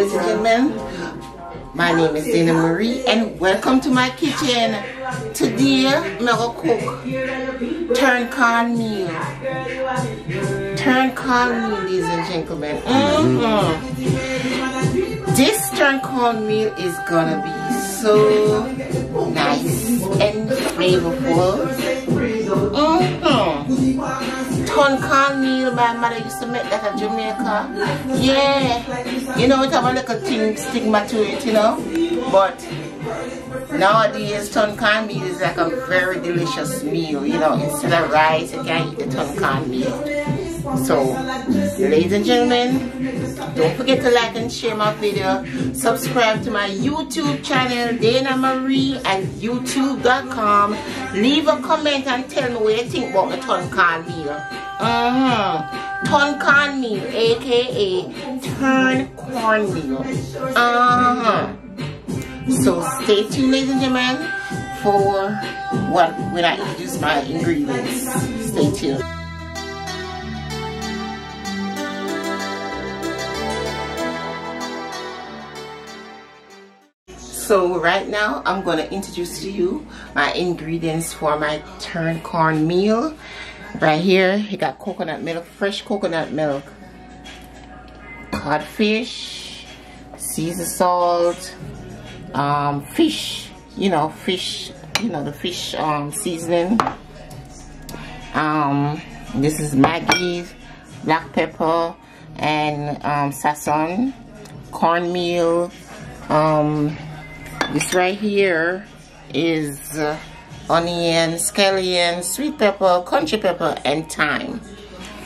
ladies and gentlemen. My name is Dana Marie and welcome to my kitchen. Today, I'm gonna cook turn corn meal. Turn corn meal, ladies and gentlemen. Mm -hmm. This turn corn meal is gonna be so nice and flavorful. Mm -hmm ton corn meal my mother used to make that at Jamaica. Yeah. You know, it have a little thing stigma to it, you know. But nowadays ton corn meal is like a very delicious meal, you know. Instead of rice, you can eat the ton corn meal. So, ladies and gentlemen, don't forget to like and share my video. Subscribe to my YouTube channel, Dana Marie at youtube.com. Leave a comment and tell me what you think about the ton corn meal. Uh-huh. Ton corn meal, aka turn corn meal. Uh-huh. So stay tuned, ladies and gentlemen, for what when I introduce my ingredients. Stay tuned. So right now I'm going to introduce to you my ingredients for my turn corn meal. Right here you got coconut milk, fresh coconut milk, codfish, seasoned salt, um, fish, you know, fish, you know, the fish um, seasoning. Um, this is Maggi, black pepper, and um, sazon, cornmeal, um, this right here is uh, onion, scallion, sweet pepper, country pepper, and thyme.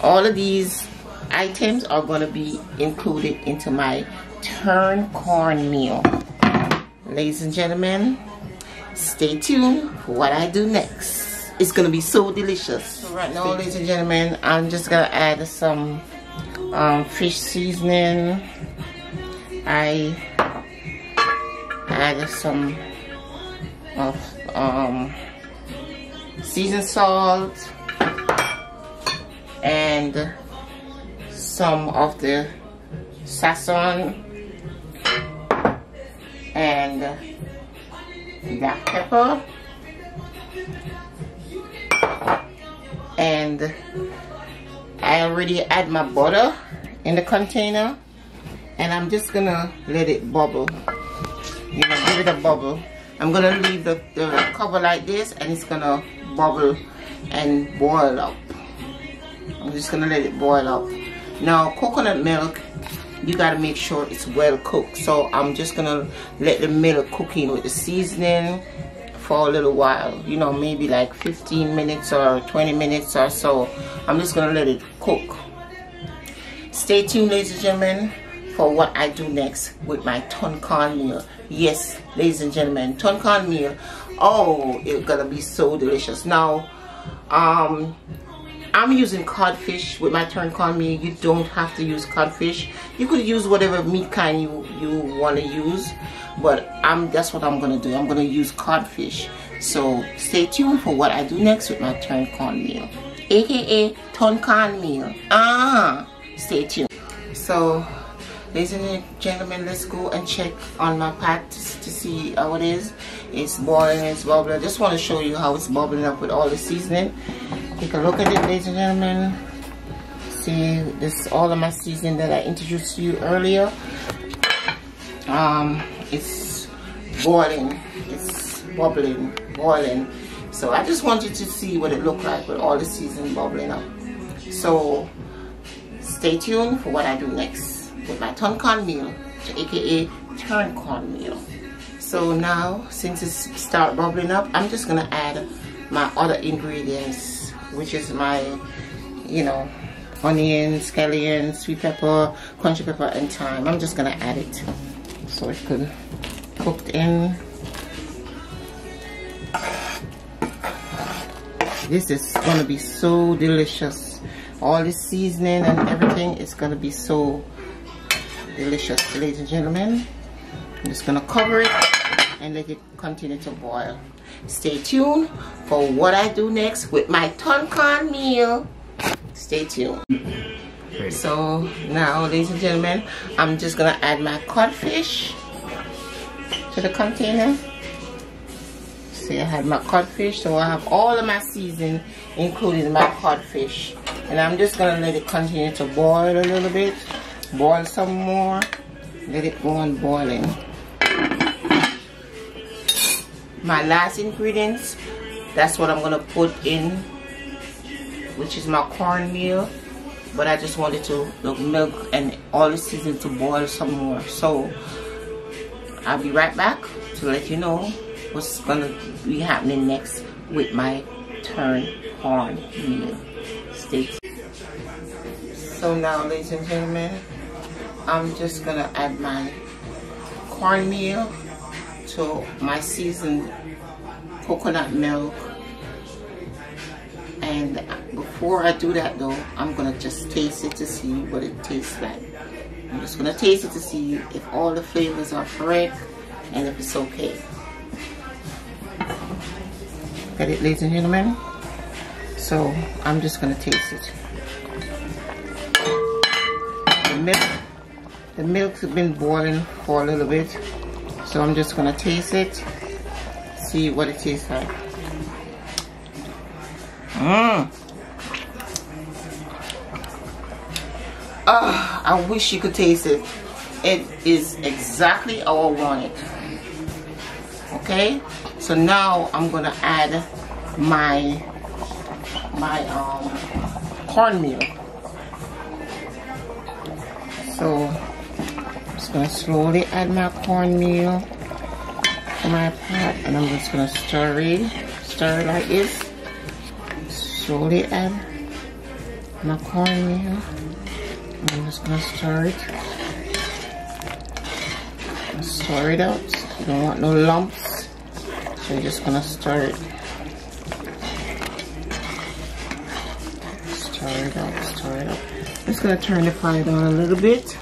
All of these items are going to be included into my turn corn meal. Ladies and gentlemen, stay tuned for what I do next. It's going to be so delicious. So right now, ladies and gentlemen, I'm just going to add some um, fish seasoning. I add some of um, seasoned salt and some of the sazon and black pepper and I already add my butter in the container and I'm just gonna let it bubble you know give it a bubble. I'm gonna leave the, the cover like this and it's gonna bubble and boil up. I'm just gonna let it boil up. Now coconut milk you gotta make sure it's well cooked. So I'm just gonna let the milk cook in with the seasoning for a little while. You know maybe like 15 minutes or 20 minutes or so. I'm just gonna let it cook. Stay tuned ladies and gentlemen for what I do next with my ton corn meal. Yes, ladies and gentlemen, ton corn meal. Oh, it's gonna be so delicious. Now, um, I'm using codfish with my turn corn meal. You don't have to use codfish. You could use whatever meat kind you you want to use, but I'm that's what I'm gonna do. I'm gonna use codfish. So stay tuned for what I do next with my corn meal, aka ton corn meal. Ah, stay tuned. So ladies and gentlemen let's go and check on my pot to, see how it is. It's boiling it's bubbling. I just want to show you how it's bubbling up with all the seasoning. Take a look at it ladies and gentlemen. See this all of my seasoning that I introduced to you earlier. Um it's boiling it's bubbling boiling. So I just wanted to see what it looked like with all the seasoning bubbling up. So stay tuned for what I do next with my ton corn meal, aka turn corn meal. So now, since it's start bubbling up, I'm just gonna add my other ingredients, which is my, you know, onion, scallion, sweet pepper, country pepper, and thyme. I'm just gonna add it so it could cooked in. This is gonna be so delicious. All the seasoning and everything is gonna be so delicious. Ladies and gentlemen I'm just gonna cover it and let it continue to boil. Stay tuned for what I do next with my ton corn meal. Stay tuned. So now, ladies and gentlemen, I'm just gonna add my codfish to the container. See, I have my codfish, so I have all of my season, including my codfish. And I'm just gonna let it continue to boil a little bit, boil some more, let it go on boiling. My last ingredients, that's what I'm gonna put in, which is my cornmeal. But I just wanted to the milk and all the season to boil some more. So I'll be right back to let you know what's gonna be happening next with my turn corn meal stay so now ladies and gentlemen I'm just gonna add my cornmeal to my seasoned coconut milk and before I do that though, I'm gonna just taste it to see what it tastes like. I'm just gonna taste it to see if all the flavors are correct and if it's okay. Got it ladies and gentlemen? So I'm just gonna taste it. The milk, the milk's been boiling for a little bit. So I'm just gonna taste it, see what it tastes like. Mmm. Oh, I wish you could taste it. It is exactly how I want it. Okay, so now I'm gonna add my my um, cornmeal. So just gonna slowly add my cornmeal to my pot, and I'm just gonna stir it, stir it like this slowly add my cornmeal. I'm just gonna stir it. Stir it out. You don't want no lumps. So you're just gonna stir it. Stir it out, stir it out. Just gonna turn the fire down a little bit.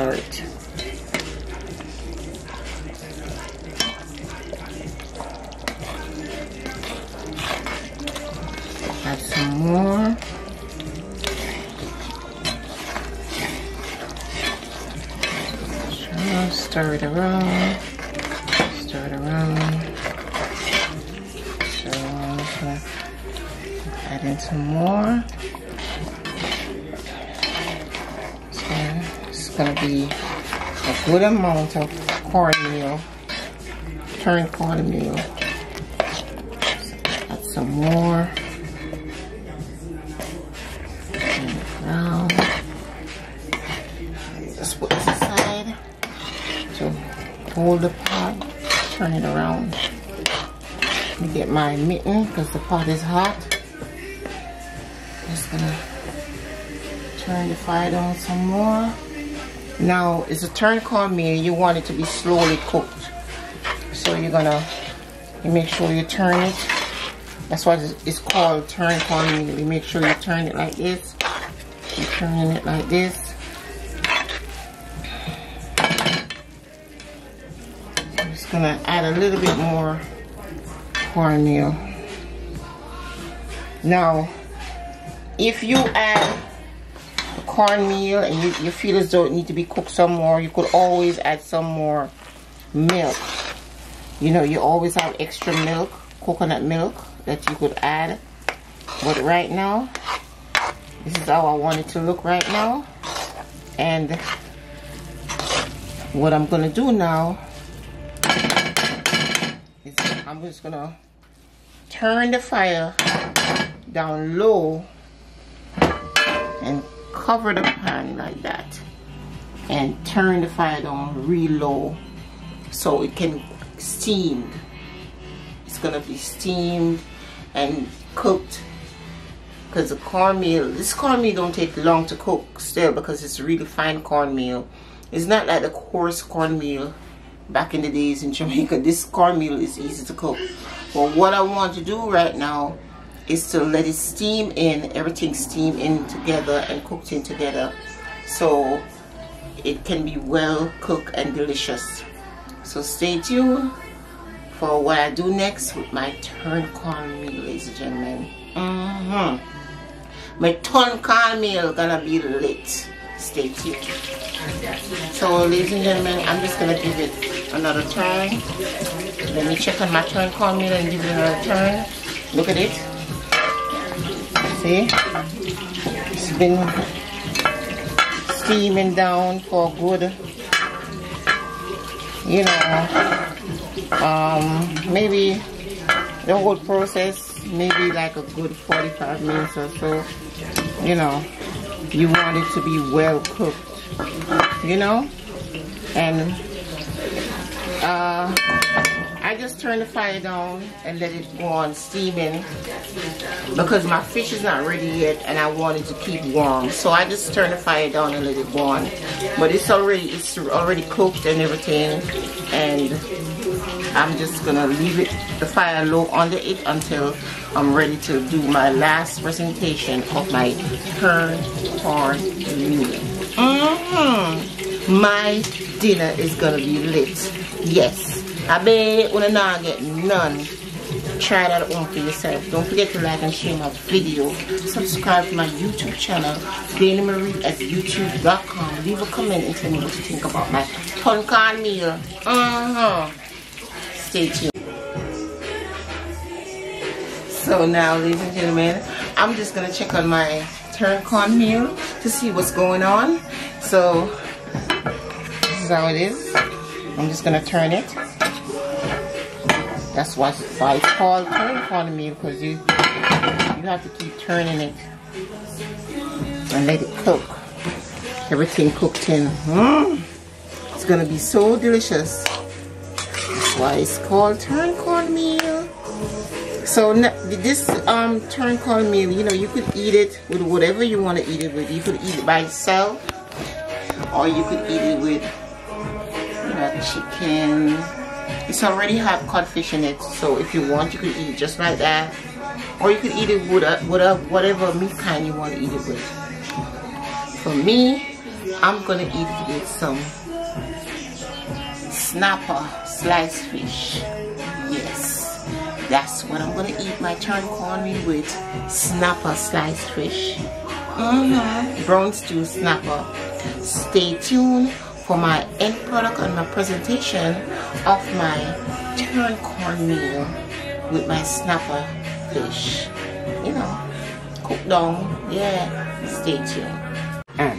Gonna try and more. stir it around, be a good amount of cornmeal, turn cornmeal. Add some more. And Just put this aside to hold the pot, turn it around. Let me get my mitten because the pot is hot. I'm Just gonna turn the fire down some more. Now, it's a turn cornmeal. You want it to be slowly cooked. So you're gonna you make sure you turn it. That's why it's called turn cornmeal. You make sure you turn it like this. You're turning it like this. I'm just gonna add a little bit more cornmeal. Now, if you add cornmeal and you, you feel as though it need to be cooked some more, you could always add some more milk. You know, you always have extra milk, coconut milk that you could add. But right now, this is how I want it to look right now. And what I'm gonna do now is I'm just gonna turn the fire down low and cover the pan like that and turn the fire down real low so it can steam it's gonna be steamed and cooked because the cornmeal this cornmeal don't take long to cook still because it's really fine cornmeal it's not like the coarse cornmeal back in the days in Jamaica. This cornmeal is easy to cook. But what I want to do right now is to let it steam in, everything steam in together and cooked in together. So it can be well cooked and delicious. So stay tuned for what I do next with my turned cornmeal, ladies and gentlemen. Mm -hmm. my ton cornmeal gonna be lit. Stay tuned. So ladies and gentlemen, I'm just gonna give it another turn. Let me check on my turn cornmeal and give it another turn. Look at it. See? It's been steaming down for good, you know, um, maybe the whole process, maybe like a good 45 minutes or so, you know, you want it to be well cooked, you know, and uh, I just turn the fire down and let it go on steaming because my fish is not ready yet and I want it to keep warm. So I just turn the fire down and let it go on. But it's already it's already cooked and everything and I'm just gonna leave it the fire low under it until I'm ready to do my last presentation of my turn corn. Mm -hmm. My dinner is gonna be lit. Yes. I bet when I get none. Try that at home for yourself. Don't forget to like and share my video. Subscribe to my YouTube channel, Dana Marie at youtube.com. Leave a comment and tell me what you think about my ton corn meal. Uh-huh. Stay tuned. So now, ladies and gentlemen, I'm just going to check on my turn corn meal to see what's going on. So, this is how it is. I'm just going to turn it. That's why it's called turn corn meal because you you have to keep turning it and let it cook. Everything cooked in. Mm. It's gonna be so delicious. That's why it's called turn corn meal. So this um turn corn meal, you know, you could eat it with whatever you want to eat it with. You could eat it by itself, or you could eat it with you know chicken it's already have codfish in it, so if you want, you could eat it just like that. Or you could eat it with, a, with a, whatever meat kind you want to eat it with. For me, I'm going to eat it with some snapper sliced fish. Yes, that's what I'm going to eat my turn cornmeal with. Snapper sliced fish. Mm -hmm. Brown stew snapper. Stay tuned for my end product and my presentation of my turn cornmeal with my snapper fish. You know, cook down. Yeah, stay tuned. And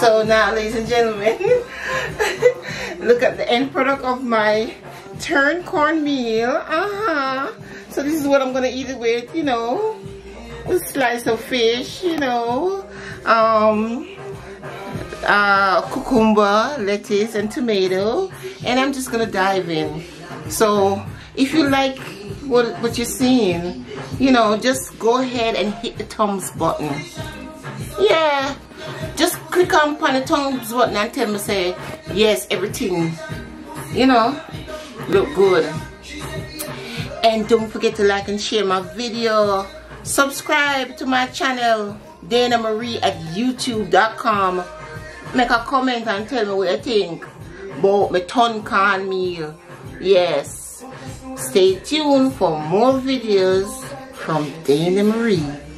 So now, ladies and gentlemen, look at the end product of my turn cornmeal. Uh-huh. So this is what I'm going to eat it with, you know. A slice of fish, you know um, uh, cucumber, lettuce, and tomato. And I'm just gonna dive in. So if you like what, what you're seeing, you know, just go ahead and hit the thumbs button. Yeah, just click on, on the thumbs button and tell me say, yes, everything, you know, look good. And don't forget to like and share my video. Subscribe to my channel. Dana Marie at youtube.com. Make a comment and tell me what you think about my ton corn meal. Yes. Stay tuned for more videos from Dana Marie.